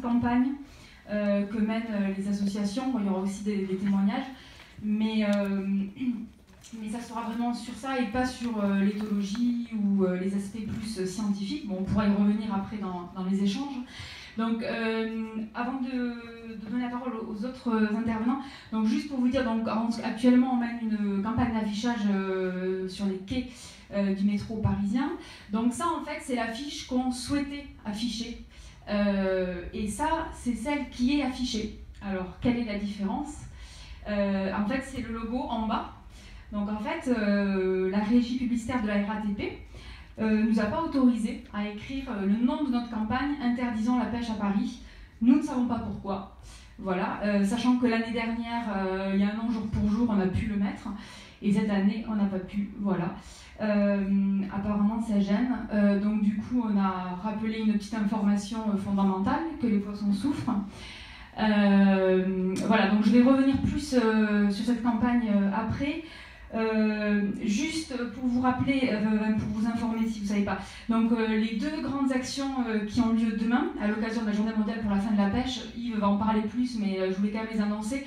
campagne que mènent les associations. il y aura aussi des, témoignages. Mais, mais ça sera vraiment sur ça et pas sur l'éthologie ou les aspects plus scientifiques. Bon, on pourra y revenir après dans, les échanges. Donc, euh, avant de, donner la parole aux autres intervenants, donc juste pour vous dire, donc, actuellement on mène une campagne d'affichage euh, sur les quais euh, du métro parisien. Donc ça, en fait, c'est l'affiche qu'on souhaitait afficher. Et ça, c'est celle qui est affichée. Alors, quelle est la différence En fait, c'est le logo en bas. Donc, en fait, la régie publicitaire de la RATP, euh, nous a pas autorisé à écrire euh, le nom de notre campagne interdisant la pêche à Paris. Nous ne savons pas pourquoi. Voilà, euh, sachant que l'année dernière, il y a un an jour pour jour, on a pu le mettre, et cette année, on n'a pas pu. Voilà. apparemment, ça gêne. donc, du coup, on a rappelé une petite information fondamentale que les poissons souffrent. voilà, donc je vais revenir plus sur cette campagne après. Euh, juste pour vous rappeler, euh, pour vous informer si vous ne savez pas, donc euh, les deux grandes actions qui ont lieu demain, à l'occasion de la journée mondiale pour la fin de la pêche, Yves va en parler plus, mais je voulais quand même les annoncer.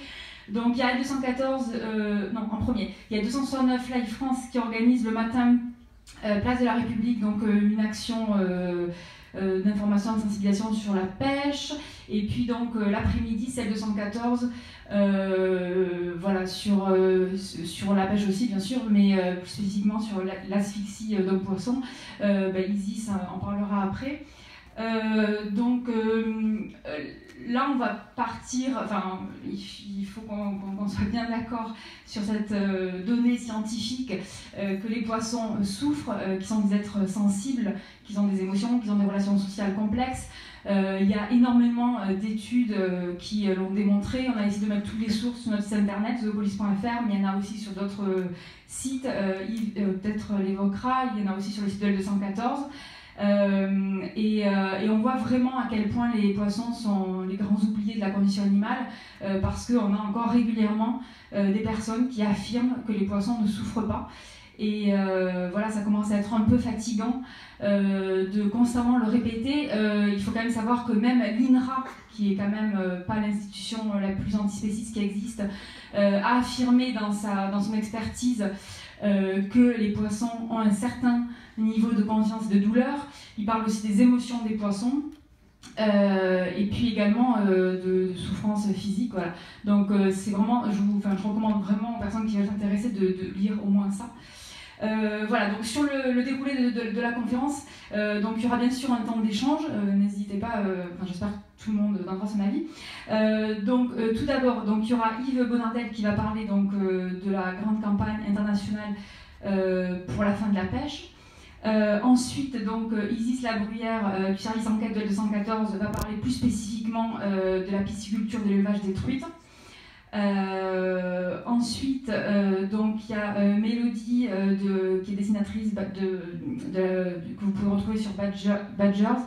Donc il y a 214, non en premier, il y a 269 Live France qui organise le matin, place de la République, donc une action d'information, de sensibilisation sur la pêche. Et puis donc l'après-midi, celle 214, euh, voilà, sur, euh, sur la pêche aussi, bien sûr, mais euh, plus spécifiquement sur l'asphyxie d'un poisson. Bah, Isis en parlera après. donc là, on va partir, enfin, il faut qu'on soit bien d'accord sur cette donnée scientifique que les poissons souffrent, qu'ils sont des êtres sensibles, qu'ils ont des émotions, qu'ils ont des relations sociales complexes, euh, il y a énormément euh, d'études euh, qui l'ont démontré. On a essayé de mettre toutes les sources sur notre site internet, zoopolis.fr, mais il y en a aussi sur d'autres sites. peut-être l'évoquera. Il y en a aussi sur le site de L214. et, et, on voit vraiment à quel point les poissons sont les grands oubliés de la condition animale, parce qu'on a encore régulièrement des personnes qui affirment que les poissons ne souffrent pas. Et voilà, ça commence à être un peu fatigant euh, de constamment le répéter. Euh, il faut quand même savoir que même l'INRA, qui est quand même euh, pas l'institution la plus antispéciste qui existe, a affirmé dans, sa, dans son expertise que les poissons ont un certain niveau de conscience de douleur. Il parle aussi des émotions des poissons. et puis également de, souffrance physique. Voilà. Donc c'est vraiment, je, vous, je recommande vraiment aux personnes qui veulent s'intéresser de, de, lire au moins ça. Euh, voilà, donc sur le, déroulé de, la conférence, euh, donc il y aura bien sûr un temps d'échange, euh, n'hésitez pas, j'espère que tout le monde donnera son avis. donc tout d'abord, donc il y aura Yves Bonardel qui va parler de la grande campagne internationale pour la fin de la pêche. ensuite, donc Isis Labruyère, du service enquête de 214, va parler plus spécifiquement de la pisciculture de l'élevage des truites. Euh, ensuite, euh, donc il y a euh, Mélodie qui est dessinatrice de, que vous pouvez retrouver sur Badgers,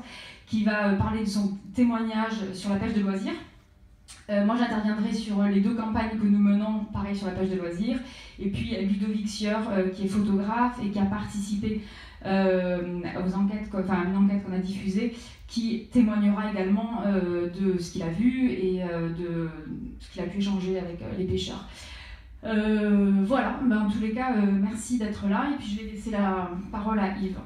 qui va parler de son témoignage sur la pêche de loisirs. Moi, j'interviendrai sur les deux campagnes que nous menons, pareil sur la pêche de loisirs. Et puis Ludovic Sieur, qui est photographe et qui a participé aux enquêtes, enfin une enquête qu'on a diffusée, qui témoignera également euh, de ce qu'il a vu et euh, de ce qu'il a pu échanger avec euh, les pêcheurs. voilà, ben, en tous les cas, merci d'être là et puis je vais laisser la parole à Yves.